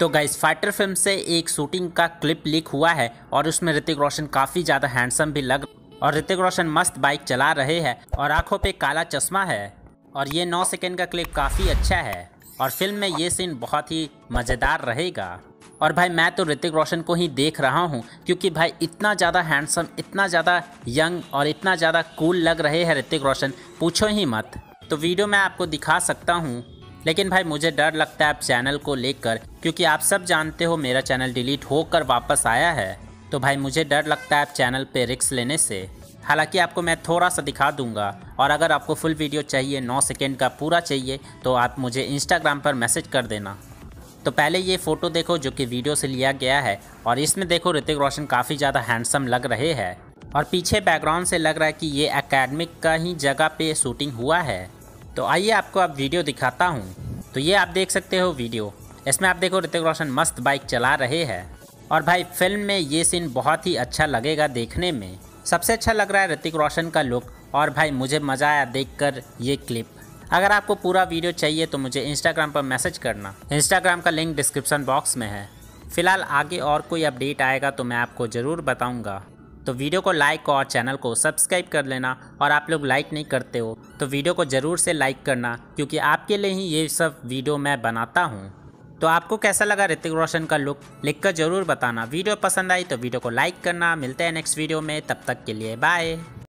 तो guys fighter film से एक शूटिंग का क्लिप लीक हुआ है और उसमें ऋतिक रोशन काफ़ी ज़्यादा हैंडसम भी लग और ऋतिक रोशन मस्त बाइक चला रहे हैं और आँखों पे काला चश्मा है और ये नौ सेकेंड का क्लिप काफ़ी अच्छा है और फ़िल्म में ये सीन बहुत ही मज़ेदार रहेगा। और भाई, मैं तो ऋतिक रोशन को ही देख रहा हूँ क्योंकि भाई, इतना ज़्यादा हैंडसम इतना ज़्यादा यंग और इतना ज़्यादा कूल लग रहे हैं ऋतिक रोशन, पूछो ही मत। तो वीडियो मैं आपको दिखा सकता हूँ। लेकिन भाई, मुझे डर लगता है आप चैनल को लेकर, क्योंकि आप सब जानते हो मेरा चैनल डिलीट होकर वापस आया है। तो भाई, मुझे डर लगता है आप चैनल पे रिक्स लेने से। हालाँकि आपको मैं थोड़ा सा दिखा दूँगा, और अगर आपको फुल वीडियो चाहिए, नौ सेकेंड का पूरा चाहिए तो आप मुझे इंस्टाग्राम पर मैसेज कर देना। तो पहले ये फ़ोटो देखो, जो कि वीडियो से लिया गया है, और इसमें देखो, ऋतिक रोशन काफ़ी ज़्यादा हैंडसम लग रहे हैं। और पीछे बैकग्राउंड से लग रहा है कि ये एकेडमिक का ही जगह पे शूटिंग हुआ है। तो आइए आपको अब वीडियो दिखाता हूँ। तो ये आप देख सकते हो वीडियो। इसमें आप देखो ऋतिक रोशन मस्त बाइक चला रहे हैं। और भाई, फ़िल्म में ये सीन बहुत ही अच्छा लगेगा देखने में। सबसे अच्छा लग रहा है ऋतिक रोशन का लुक। और भाई, मुझे मज़ा आया देखकर ये क्लिप। अगर आपको पूरा वीडियो चाहिए तो मुझे इंस्टाग्राम पर मैसेज करना। इंस्टाग्राम का लिंक डिस्क्रिप्शन बॉक्स में है। फ़िलहाल आगे और कोई अपडेट आएगा तो मैं आपको ज़रूर बताऊँगा। तो वीडियो को लाइक और चैनल को सब्सक्राइब कर लेना और आप लोग लाइक नहीं करते हो तो वीडियो को ज़रूर से लाइक करना क्योंकि आपके लिए ही ये सब वीडियो मैं बनाता हूँ। तो आपको कैसा लगा ऋतिक रोशन का लुक लिखकर ज़रूर बताना। वीडियो पसंद आई तो वीडियो को लाइक करना। मिलते हैं नेक्स्ट वीडियो में। तब तक के लिए बाय